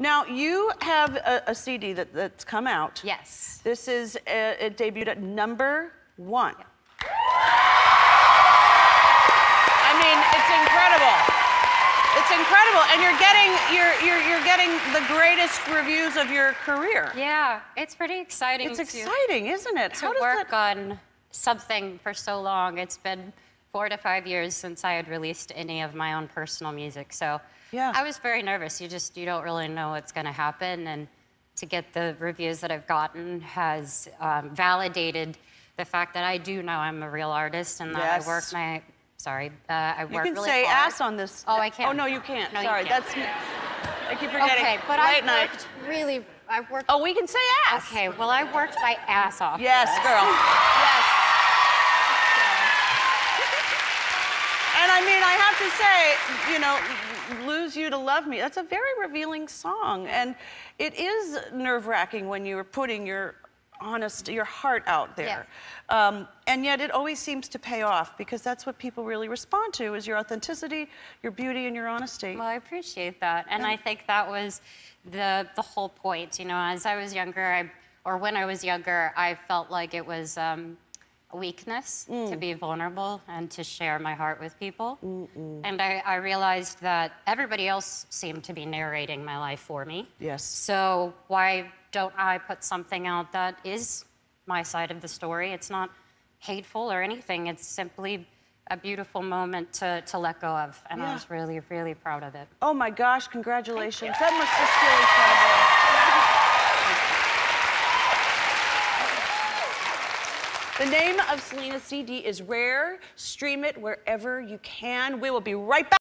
Now, you have a, a CD that, that's come out. Yes. This is, uh, it debuted at number one. I mean, it's incredible. It's incredible, and you're getting you're you're you're getting the greatest reviews of your career. Yeah, it's pretty exciting. It's to, exciting, isn't it? To work on something for so long. It's been four to five years since I had released any of my own personal music, so yeah. I was very nervous. You just you don't really know what's going to happen, and to get the reviews that I've gotten has um, validated the fact that I do know I'm a real artist and that yes. I work my sorry, uh, I work You can really say hard. ass on this. Oh, I can't. Oh no, you can't. No, Sorry, you can't. that's. I keep forgetting. Okay, but Late I night. worked really. I worked. Oh, we can say ass. Okay, well, I worked my ass off. Yes, girl. I mean, I have to say, you know, lose you to love me. That's a very revealing song, and it is nerve wracking when you're putting your honest, your heart out there. Um, and yet it always seems to pay off because that's what people really respond to is your authenticity, your beauty, and your honesty. Well, I appreciate that, and I think that was the the whole point. You know, as I was younger, I or when I was younger, I felt like it was. Um, weakness to mm. be vulnerable and to share my heart with people. And I, I realized that everybody else seemed to be narrating my life for me. Yes. So why don't I put something out that is my side of the story? It's not hateful or anything. It's simply a beautiful moment to, to let go of. And Yeah. I was really, really proud of it. Oh my gosh, congratulations. That must just feel incredible. The name of Selena's CD is Rare. Stream it wherever you can. We will be right back.